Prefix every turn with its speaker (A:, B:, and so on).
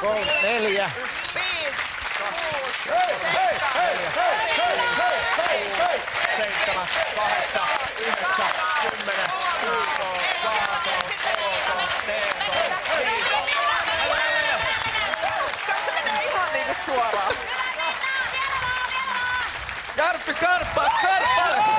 A: Kolme,
B: neljä.
A: Viisi. Kuusi. Hei, hei, hei, hei, hei, hei, hei, hei. Seitsemän, kahdeksan, yhdeksän, kymmenen, kuusi, kahdeksan, Tässä menee ihan niinku suoraan. कर पिकर पत्थर पर